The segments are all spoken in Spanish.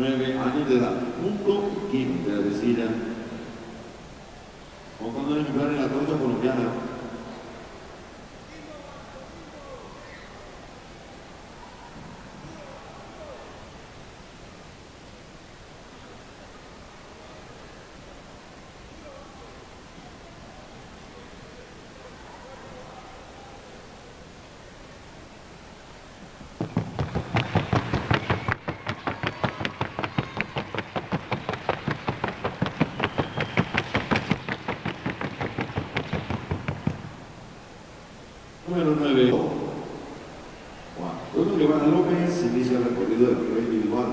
nueve años de edad, punto y quinto de la vecina. Como cuando en la concha colombiana, Número 9. Juan Antonio Guevara López inicia el recorrido del prueba individual.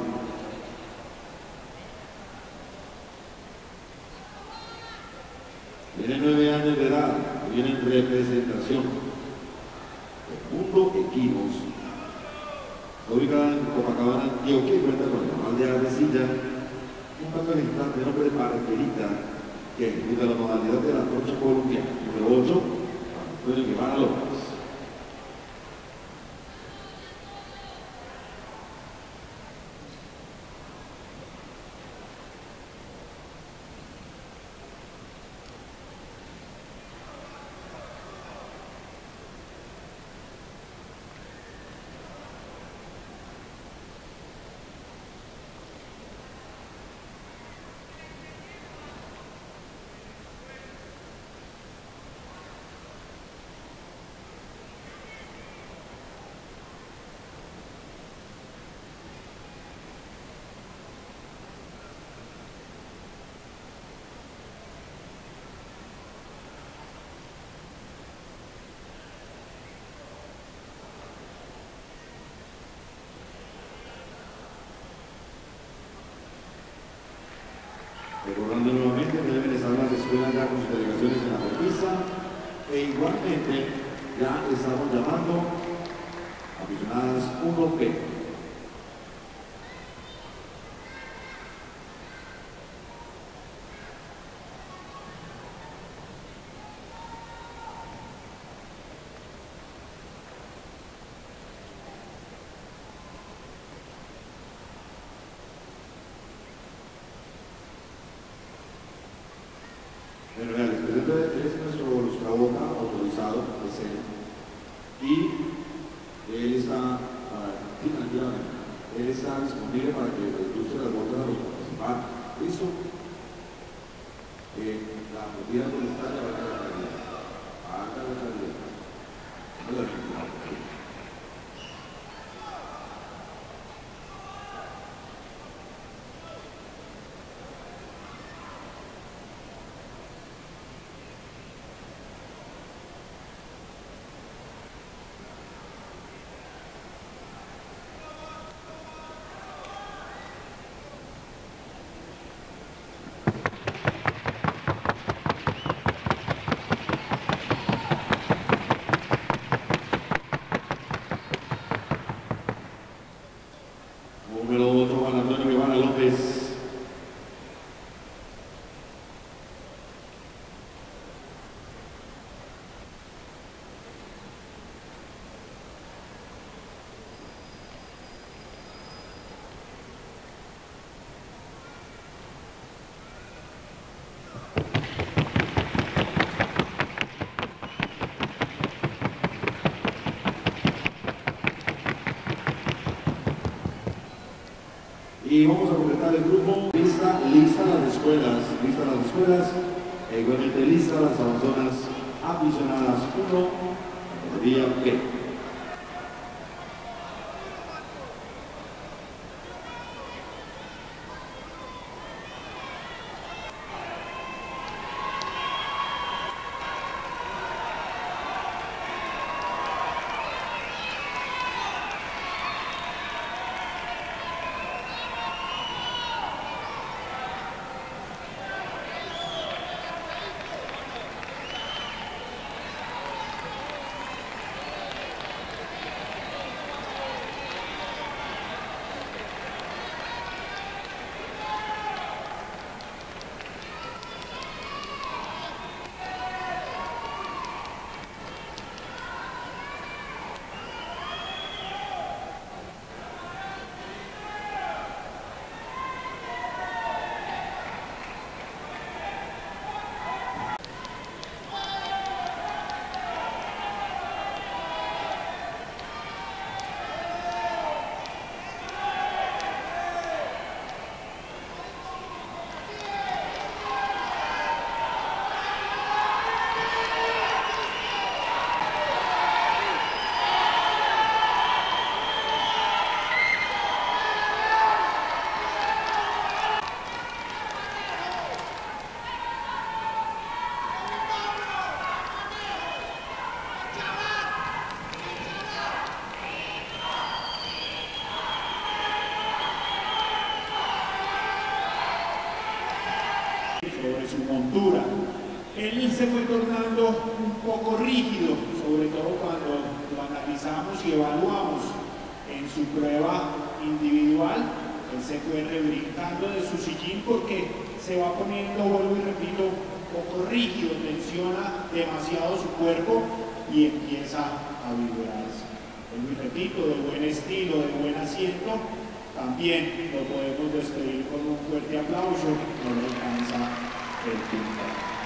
Tiene nueve años de edad, viene en representación. El mundo Equipos. Está ubicada en Copacabana, Antioquia cuenta con el canal de Arrecilla, un campo de nombre Parquerita, que ejecuta la modalidad de la torcha colombiana. Número 8, Antonio Guevara López. Recordando nuevamente que deben las escuelas ya con sus delegaciones en la pista e igualmente ya estamos llamando aficionadas 1P. Y para, él está disponible para que les lustre las botas a los participantes. ¿Listo? Eh, la mentira voluntaria va a la calidad. Haga la calidad. No la mentira. Número 8, Juan Antonio Guevara López. Y vamos a completar el grupo. Lista, lista las escuelas, lista las escuelas, e igualmente lista las amazonas aficionadas 1, categoría B. sobre su montura. Él se fue tornando un poco rígido, sobre todo cuando lo analizamos y evaluamos en su prueba individual. Él se fue rebrincando de su sillín porque se va poniendo, vuelvo y repito, un poco rígido, tensiona demasiado su cuerpo y empieza a vibrarse. Vuelvo y repito, de buen estilo, de buen asiento, también lo podemos despedir con un fuerte aplauso, no alcanza el tiempo.